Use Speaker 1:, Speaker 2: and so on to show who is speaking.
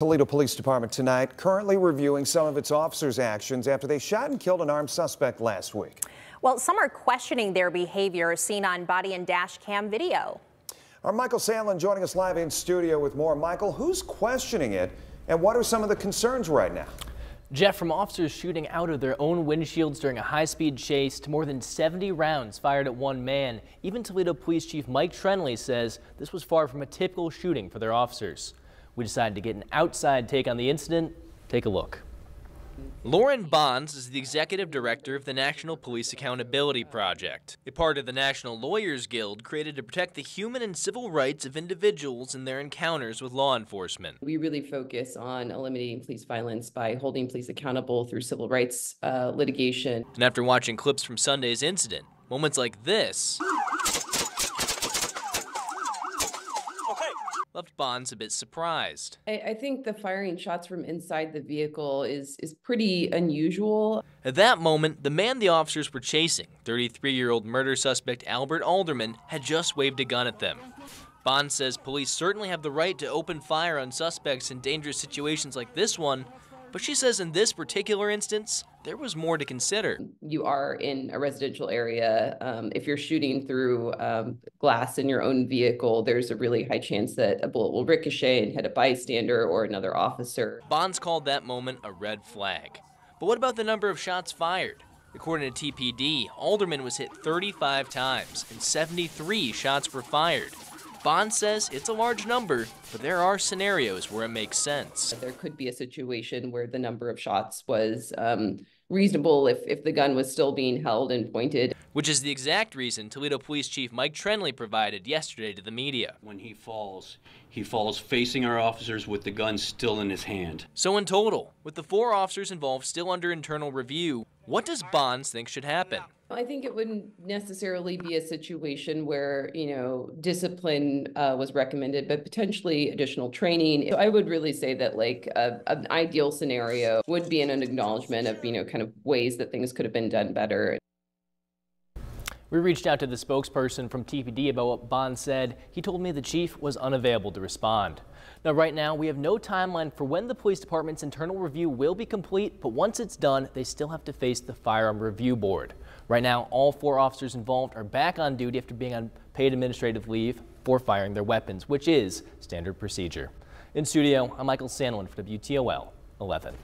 Speaker 1: Toledo Police Department tonight currently reviewing some of its officers' actions after they shot and killed an armed suspect last week.
Speaker 2: Well, some are questioning their behavior seen on body and dash cam video.
Speaker 1: Our Michael Sandlin joining us live in studio with more. Michael, who's questioning it and what are some of the concerns right now?
Speaker 3: Jeff, from officers shooting out of their own windshields during a high-speed chase to more than 70 rounds fired at one man, even Toledo Police Chief Mike Troendle says this was far from a typical shooting for their officers. We decided to get an outside take on the incident. Take a look. Lauren Bonds is the executive director of the National Police Accountability Project, a part of the National Lawyers Guild created to protect the human and civil rights of individuals in their encounters with law enforcement.
Speaker 4: We really focus on eliminating police violence by holding police accountable through civil rights uh, litigation.
Speaker 3: And after watching clips from Sunday's incident, moments like this left Bonds a bit surprised.
Speaker 4: I, I, think the firing shots from inside the vehicle is, is pretty unusual.
Speaker 3: At that moment, the man the officers were chasing, 33-year-old murder suspect Albert Alderman, had just waved a gun at them. Bond says police certainly have the right to open fire on suspects in dangerous situations like this one, but she says in this particular instance, there was more to consider.
Speaker 4: You are in a residential area. Um, if you're shooting through um, glass in your own vehicle, there's a really high chance that a bullet will ricochet and hit a bystander or another officer.
Speaker 3: Bonds called that moment a red flag. But what about the number of shots fired? According to TPD, Alderman was hit 35 times and 73 shots were fired. Bond says it's a large number, but there are scenarios where it makes sense.
Speaker 4: There could be a situation where the number of shots was um, reasonable if, if the gun was still being held and pointed.
Speaker 3: Which is the exact reason Toledo Police Chief Mike Troendle provided yesterday to the media.
Speaker 5: When he falls, he falls facing our officers with the gun still in his hand.
Speaker 3: So in total, with the four officers involved still under internal review, what does Bonds think should happen?
Speaker 4: I think it wouldn't necessarily be a situation where, you know, discipline uh, was recommended, but potentially additional training. So I would really say that like a, an ideal scenario would be an acknowledgement of, you know, kind of ways that things could have been done better.
Speaker 3: We reached out to the spokesperson from TPD about what Bond said. He told me the chief was unavailable to respond. Now, right now, we have no timeline for when the police department's internal review will be complete, but once it's done, they still have to face the Firearm Review Board. Right now, all four officers involved are back on duty after being on paid administrative leave for firing their weapons, which is standard procedure. In studio, I'm Michael Sandlin for WTOL 11.